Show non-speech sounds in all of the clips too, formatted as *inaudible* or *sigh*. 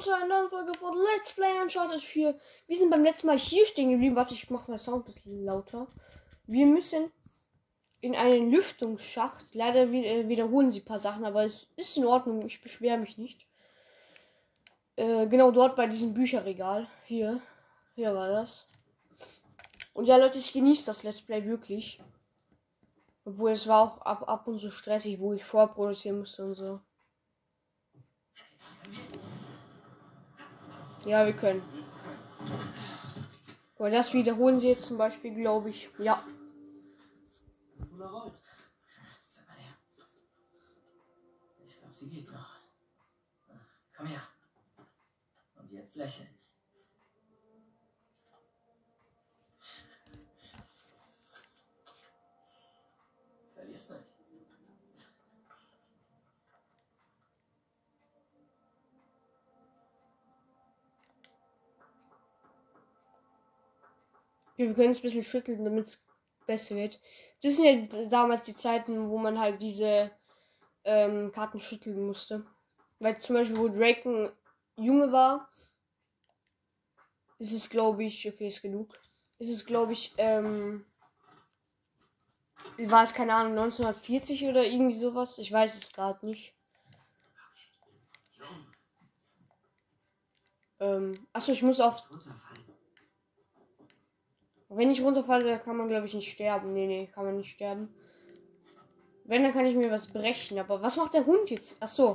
willkommen zu einer neuen Folge von Let's Play Uncharted 4. Wir sind beim letzten Mal hier stehen geblieben. Warte, ich mache mal Sound ein bisschen lauter. Wir müssen in einen Lüftungsschacht. Leider äh, wiederholen sie ein paar Sachen, aber es ist in Ordnung. Ich beschwere mich nicht. Äh, genau dort bei diesem Bücherregal. Hier. Hier war das. Und ja, Leute, ich genieße das Let's Play wirklich. Obwohl es war auch ab, ab und zu stressig, wo ich vorproduzieren musste und so. Ja, wir können. Weil das wiederholen sie jetzt zum Beispiel, glaube ich. Ja. Ich glaube, sie geht noch. Komm her. Und jetzt lächeln. Wir können es ein bisschen schütteln, damit es besser wird. Das sind ja damals die Zeiten, wo man halt diese ähm, Karten schütteln musste. Weil zum Beispiel, wo Draken Junge war, ist es, glaube ich, okay, ist genug. Ist es, glaube ich, ähm, war es, keine Ahnung, 1940 oder irgendwie sowas? Ich weiß es gerade nicht. Ähm, achso, ich muss auf. Wenn ich runterfalle, kann man, glaube ich, nicht sterben. Nee, nee, kann man nicht sterben. Wenn, dann kann ich mir was brechen. Aber was macht der Hund jetzt? Ach so.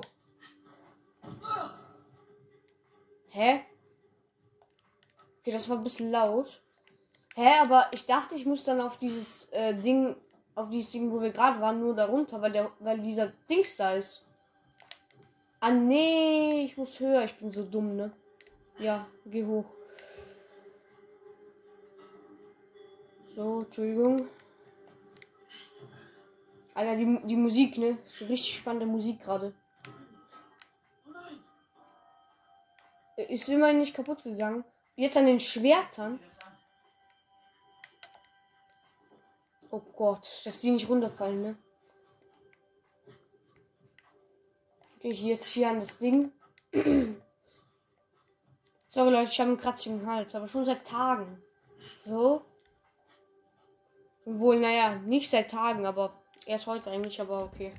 Hä? Okay, das war ein bisschen laut. Hä, aber ich dachte, ich muss dann auf dieses äh, Ding, auf dieses Ding, wo wir gerade waren, nur darunter, weil der, weil dieser Dings da ist. Ah nee, ich muss höher. Ich bin so dumm, ne? Ja, geh hoch. So, Entschuldigung. Alter, die, die Musik, ne? Richtig spannende Musik gerade. Ist immerhin nicht kaputt gegangen. Jetzt an den Schwertern. Oh Gott, dass die nicht runterfallen, ne? Gehe ich jetzt hier an das Ding. *clears throat* Sorry Leute, ich habe einen Kratz im Hals, aber schon seit Tagen. So. Obwohl, naja, nicht seit Tagen, aber erst heute eigentlich, aber okay.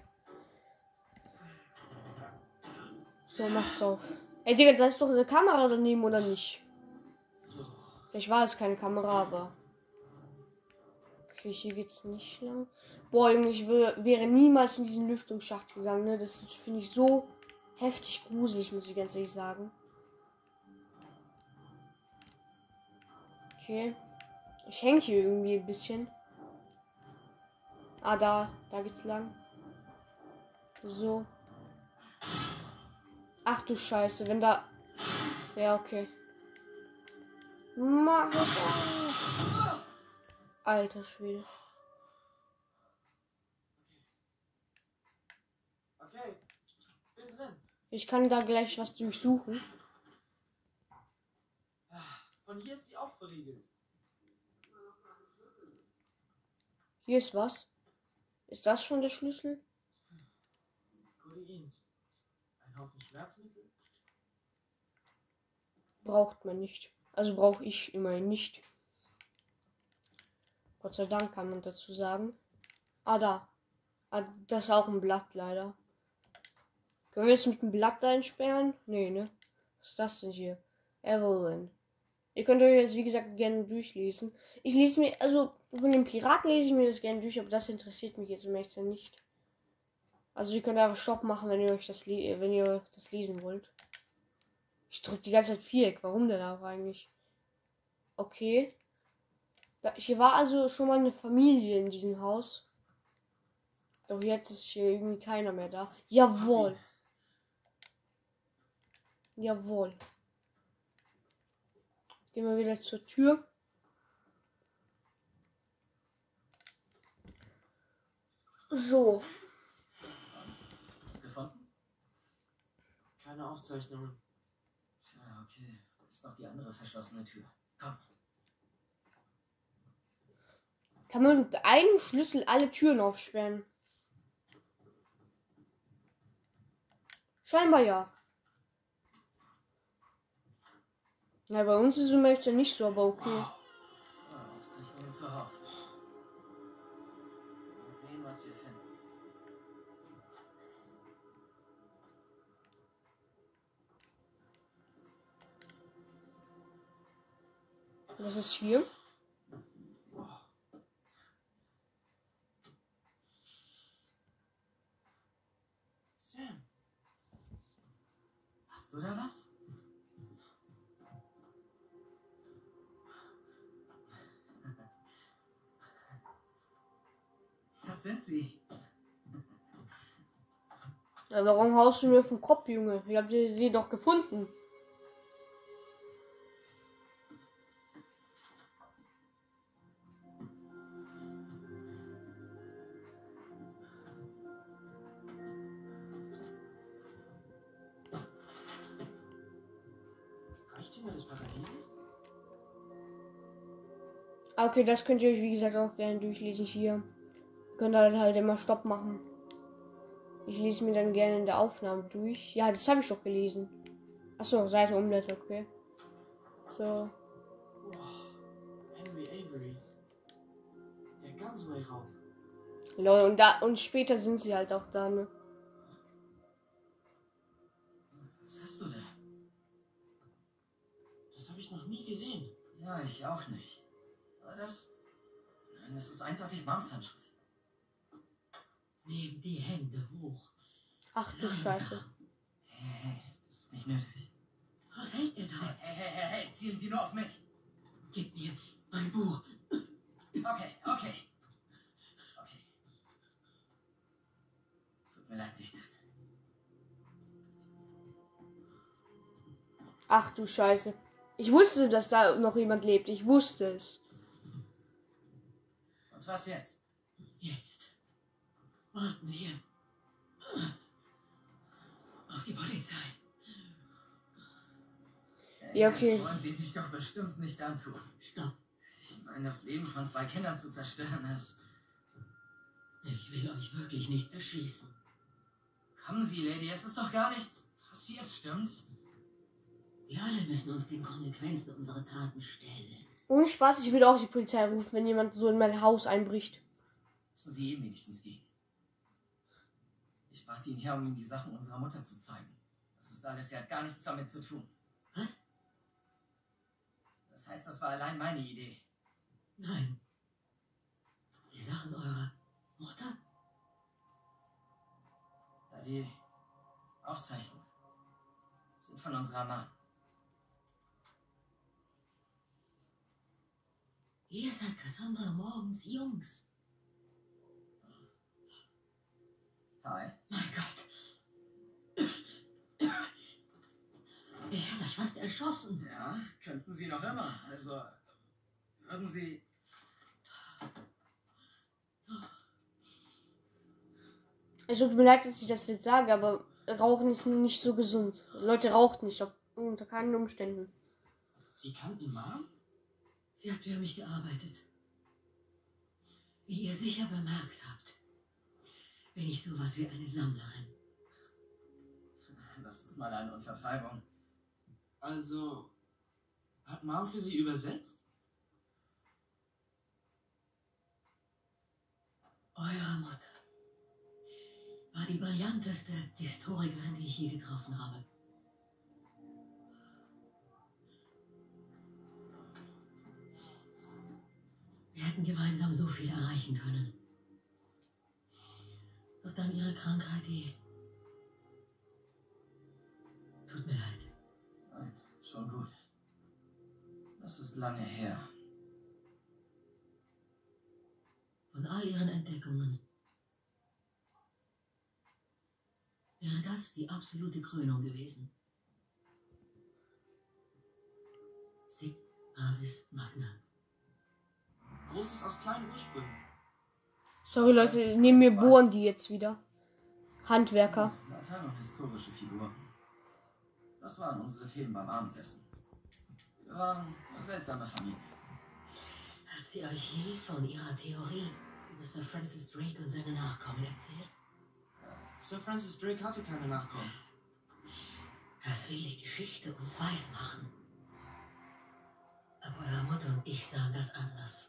So, mach's auf. Ey, Digga, da ist doch eine Kamera daneben, oder nicht? Vielleicht war es keine Kamera, aber. Okay, hier geht's nicht lang. Boah, Junge, ich wär, wäre niemals in diesen Lüftungsschacht gegangen, ne? Das ist, finde ich, so heftig gruselig, muss ich ganz ehrlich sagen. Okay. Ich hänge hier irgendwie ein bisschen. Ah, da. Da geht's lang. So. Ach du Scheiße, wenn da. Ja, okay. Mach es auf. Alter Schwede. Okay. Bin drin. Ich kann da gleich was durchsuchen. Von hier ist sie auch verriegelt. Hier ist was. Ist das schon der Schlüssel? Codein. Ein Haufen Schmerzmittel. Braucht man nicht. Also brauche ich immerhin nicht. Gott sei Dank kann man dazu sagen. Ah, da. Ah, das ist auch ein Blatt leider. Können wir es mit dem Blatt einsperren? Nee, ne? Was ist das denn hier? Evelyn. Ihr könnt euch jetzt, wie gesagt, gerne durchlesen. Ich lese mir, also von dem Pirat lese ich mir das gerne durch, aber das interessiert mich jetzt im Echten nicht. Also ihr könnt einfach Stopp machen, wenn ihr euch das, wenn ihr das lesen wollt. Ich drücke die ganze Zeit Viereck. Warum denn auch eigentlich? Okay. Da, hier war also schon mal eine Familie in diesem Haus. Doch jetzt ist hier irgendwie keiner mehr da. Jawohl. Jawohl. Gehen wir wieder zur Tür. So. Was gefunden? Keine Aufzeichnungen. Tja, okay. Da ist noch die andere verschlossene Tür. Komm. Kann man mit einem Schlüssel alle Türen aufsperren? Scheinbar ja. Ja, bei uns ist es möchte nicht so, aber okay. Ah, Aufzeichnungen zuhauf. Mal sehen, was wir finden. Was ist hier? Sam. Hast du da was? Warum haust du mir vom Kopf, Junge? Ich hab die, die doch gefunden. Ah, Okay, das könnt ihr euch wie gesagt auch gerne durchlesen hier. Könnt ihr halt immer Stopp machen. Ich lese mir dann gerne in der Aufnahme durch. Ja, das habe ich doch gelesen. Achso, Seite umblättern, okay. So. Wow. Henry Avery. Der Gunsway-Raum. Lol, und da und später sind sie halt auch da, ne? Was hast du da? Das habe ich noch nie gesehen. Ja, ich auch nicht. Aber das. Nein, das ist eindeutig Mams Handschrift. Neben die Hände hoch. Ach du Scheiße. Hey, das ist nicht nötig. Was hält ihr da? Hey, hey, hey, hey, zielen Sie nur auf mich. Gib mir mein Buch. Okay, okay. Okay. Tut mir leid, Nathan. Ach du Scheiße. Ich wusste, dass da noch jemand lebt. Ich wusste es. Und was jetzt? Jetzt. Warten wir. Auf die Polizei. Ja, okay. Das wollen Sie sich doch bestimmt nicht antun. Stopp. Ich meine, das Leben von zwei Kindern zu zerstören ist. Ich will euch wirklich nicht erschießen. Kommen Sie, Lady, es ist doch gar nichts passiert, stimmt's? Wir alle müssen uns den Konsequenzen unserer Taten stellen. Ohne Spaß, ich würde auch die Polizei rufen, wenn jemand so in mein Haus einbricht. Müssen Sie ihm wenigstens gehen. Ich brachte ihn her, um Ihnen die Sachen unserer Mutter zu zeigen. Das ist alles, sie hat gar nichts damit zu tun. Was? Das heißt, das war allein meine Idee. Nein. Die Sachen eurer Mutter? Ja, die Aufzeichnungen sind von unserer Mom. Ihr seid Cassandra Morgens Jungs. Hi. Mein Gott. Er hat euch fast erschossen. Ja, könnten Sie noch immer. Also, würden Sie. Es tut mir leid, dass ich das jetzt sage, aber Rauchen ist nicht so gesund. Leute raucht nicht auf, unter keinen Umständen. Sie kannten Mom? Sie hat für mich gearbeitet. Wie ihr sicher bemerkt habt, bin ich sowas wie eine Sammlerin. Das ist mal eine Untertreibung. Also, hat Mom für sie übersetzt? Eure Mutter war die brillanteste Historikerin, die ich je getroffen habe. Wir hätten gemeinsam so viel erreichen können. Doch dann ihre Krankheit, die... Tut mir leid. Nein, schon gut. Das ist lange her. Von all ihren Entdeckungen wäre das die absolute Krönung gewesen. Sic Avis Magna. Großes aus kleinen Ursprüngen. Sorry Leute, neben mir bohren die jetzt wieder. Handwerker. Latein und historische Figuren. Das waren unsere Themen beim Abendessen. Wir waren eine seltsame Familie. Hat sie euch nie von ihrer Theorie über Sir Francis Drake und seine Nachkommen erzählt? Sir Francis Drake hatte keine Nachkommen. Das will die Geschichte uns weismachen. Eure Mutter und ich sahen das anders.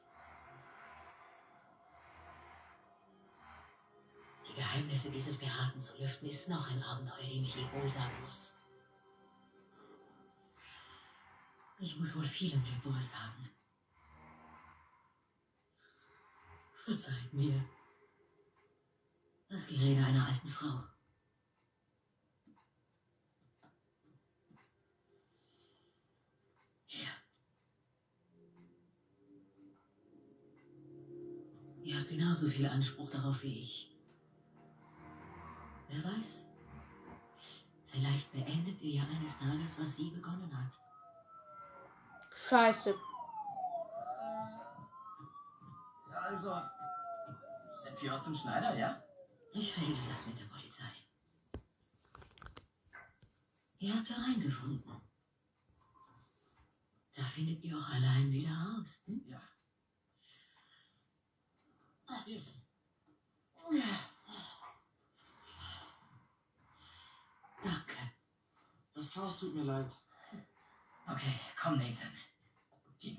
Geheimnisse dieses Piraten zu lüften ist noch ein Abenteuer, dem ich Lebwohl sagen muss. Ich muss wohl vielem Lebwohl sagen. Verzeiht mir. Das Gerede einer alten Frau. Hier. Ihr habt genauso viel Anspruch darauf wie ich. Wer weiß? Vielleicht beendet ihr ja eines Tages, was sie begonnen hat. Scheiße. Ja, also. Sind wir aus dem Schneider, ja? Ich regel das mit der Polizei. Ihr habt hereingefunden. Da findet ihr auch allein wieder raus. Hm? Ja. Danke. Chaos tut mir leid. Okay, komm, Nathan. Gehen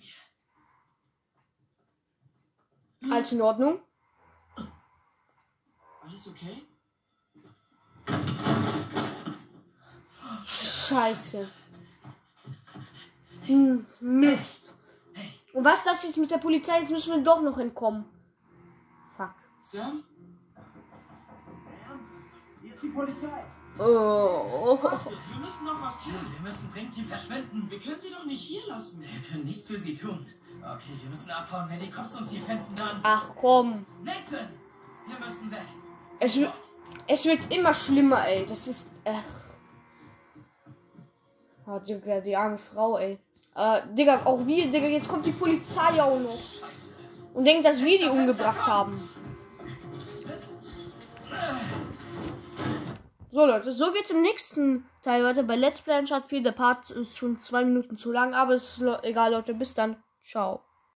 wir. Alles in Ordnung? Alles okay? Scheiße. Hm, Mist. Und was ist das jetzt mit der Polizei? Jetzt müssen wir doch noch entkommen. Fuck. Sam? Oh. Warte, wir müssen noch was tun. Wir müssen dringend hier verschwinden. Wir können sie doch nicht hier lassen. Wir können nichts für sie tun. Okay, wir müssen abhauen. Wenn die Cops uns hier finden, dann. Ach komm. Nathan! Wir müssen weg. Es wird, es wird immer schlimmer, ey. Das ist. Ach. Oh, Digga, die arme Frau, ey. Äh, Digga, auch wir, Digga, jetzt kommt die Polizei auch noch. Scheiße. Und denkt, dass wir die umgebracht haben. So, Leute, so geht's im nächsten Teil weiter bei Let's Play Uncharted 4. Der Part ist schon zwei Minuten zu lang, aber es ist egal, Leute. Bis dann. Ciao.